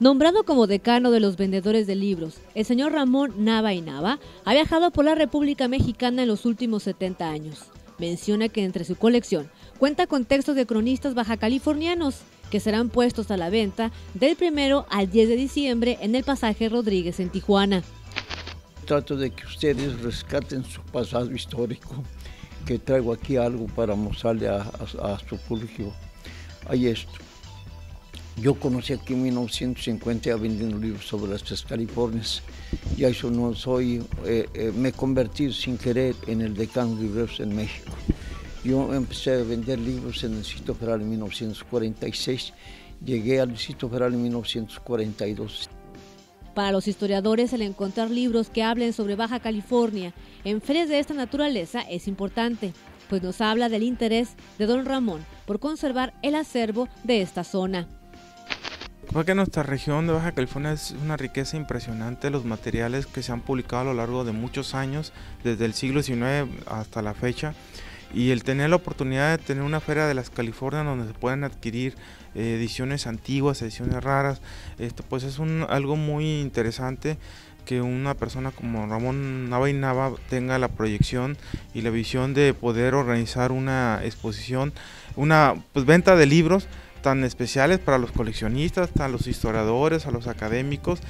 Nombrado como decano de los vendedores de libros, el señor Ramón Nava y Nava ha viajado por la República Mexicana en los últimos 70 años. Menciona que entre su colección cuenta con textos de cronistas bajacalifornianos que serán puestos a la venta del primero al 10 de diciembre en el pasaje Rodríguez en Tijuana. Trato de que ustedes rescaten su pasado histórico, que traigo aquí algo para mostrarle a, a su público. Hay esto. Yo conocí aquí en 1950 vendiendo libros sobre las tres Californias. Y eso no soy, eh, eh, me convertí sin querer en el decano de libros en México. Yo empecé a vender libros en el Distrito Federal en 1946, llegué al Distrito Federal en 1942. Para los historiadores, el encontrar libros que hablen sobre Baja California en ferias de esta naturaleza es importante, pues nos habla del interés de don Ramón por conservar el acervo de esta zona. Creo que nuestra región de Baja California es una riqueza impresionante, los materiales que se han publicado a lo largo de muchos años, desde el siglo XIX hasta la fecha, y el tener la oportunidad de tener una feria de las Californias donde se puedan adquirir eh, ediciones antiguas, ediciones raras, esto pues es un, algo muy interesante que una persona como Ramón Nava y Nava tenga la proyección y la visión de poder organizar una exposición, una pues, venta de libros tan especiales para los coleccionistas, a los historiadores, a los académicos.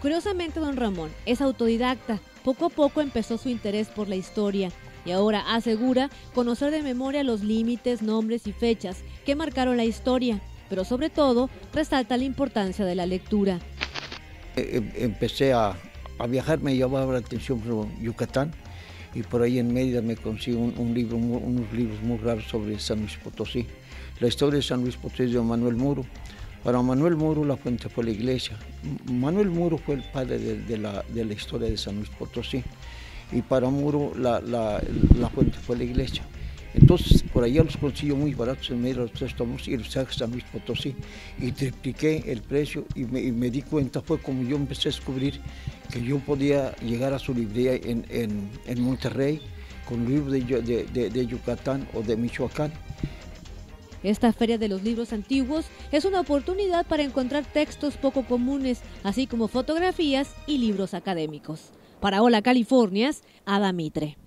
Curiosamente, don Ramón es autodidacta. Poco a poco empezó su interés por la historia y ahora asegura conocer de memoria los límites, nombres y fechas que marcaron la historia, pero sobre todo resalta la importancia de la lectura. Eh, em, empecé a, viajar, me llamaba la atención por Yucatán y por ahí en Mérida me consigo unos libros muy raros sobre San Luis Potosí. La historia de San Luis Potosí de Manuel Muro. Para Manuel Muro la fuente fue la iglesia. Manuel Muro fue el padre de, la, historia de San Luis Potosí. Y para Muro la, fuente fue la iglesia. Entonces, por allá los consiguió muy baratos en medio de los tres tomos y los traje a Luis Potosí. Y tripliqué el precio y me, di cuenta, fue como yo empecé a descubrir que yo podía llegar a su librería en, Monterrey con libros de, de Yucatán o de Michoacán esta Feria de los Libros Antiguos es una oportunidad para encontrar textos poco comunes, así como fotografías y libros académicos. Para Hola Californias, Ada Mitre.